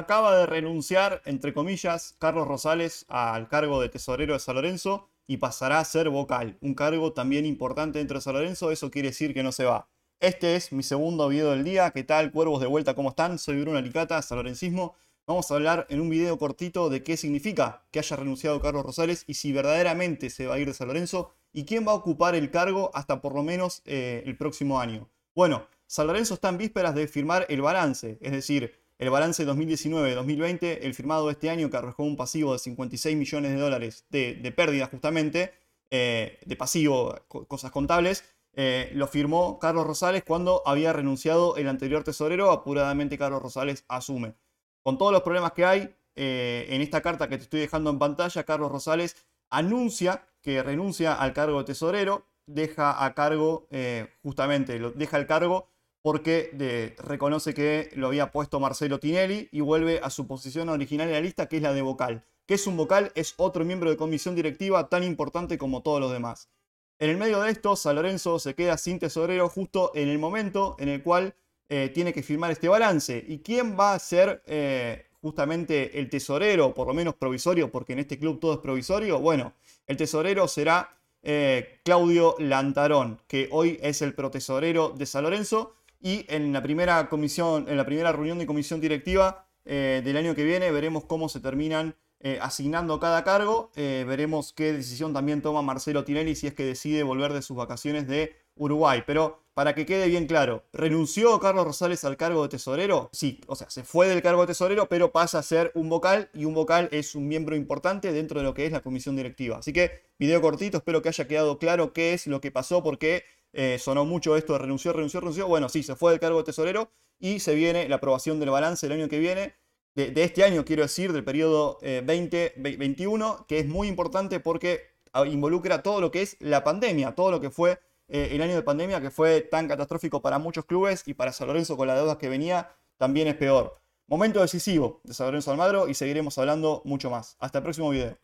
Acaba de renunciar, entre comillas, Carlos Rosales al cargo de tesorero de San Lorenzo y pasará a ser vocal, un cargo también importante dentro de San Lorenzo, eso quiere decir que no se va. Este es mi segundo video del día, ¿qué tal cuervos de vuelta? ¿Cómo están? Soy Bruno Alicata, San Lorencismo. Vamos a hablar en un video cortito de qué significa que haya renunciado Carlos Rosales y si verdaderamente se va a ir de San Lorenzo y quién va a ocupar el cargo hasta por lo menos eh, el próximo año. Bueno, San Lorenzo está en vísperas de firmar el balance, es decir, el balance 2019-2020, el firmado este año que arrojó un pasivo de 56 millones de dólares de, de pérdida justamente, eh, de pasivo, cosas contables, eh, lo firmó Carlos Rosales cuando había renunciado el anterior tesorero, apuradamente Carlos Rosales asume. Con todos los problemas que hay, eh, en esta carta que te estoy dejando en pantalla, Carlos Rosales anuncia que renuncia al cargo de tesorero, deja a cargo, justamente, lo, deja el cargo porque reconoce que lo había puesto Marcelo Tinelli y vuelve a su posición original en la lista, que es la de vocal. ¿Qué es un vocal? Es otro miembro de comisión directiva tan importante como todos los demás. En el medio de esto, San Lorenzo se queda sin tesorero justo en el momento en el cual eh, tiene que firmar este balance. ¿Y quién va a ser eh, justamente el tesorero, por lo menos provisorio, porque en este club todo es provisorio? Bueno, el tesorero será eh, Claudio Lantarón, que hoy es el protesorero de San Lorenzo y en la primera comisión, en la primera reunión de comisión directiva eh, del año que viene veremos cómo se terminan eh, asignando cada cargo. Eh, veremos qué decisión también toma Marcelo Tinelli si es que decide volver de sus vacaciones de Uruguay. Pero para que quede bien claro, ¿renunció Carlos Rosales al cargo de tesorero? Sí, o sea, se fue del cargo de tesorero, pero pasa a ser un vocal y un vocal es un miembro importante dentro de lo que es la comisión directiva. Así que video cortito, espero que haya quedado claro qué es lo que pasó, porque eh, sonó mucho esto de renunció, renunció, renunció. Bueno, sí, se fue del cargo de tesorero y se viene la aprobación del balance el año que viene. De, este año, quiero decir, del periodo 2021, eh, que es muy importante porque ah, involucra todo lo que es la pandemia, todo lo que fue eh, el año de pandemia, que fue tan catastrófico para muchos clubes y para San Lorenzo con las deudas que venía, también es peor. Momento decisivo de San Lorenzo Almagro y seguiremos hablando mucho más. Hasta el próximo video.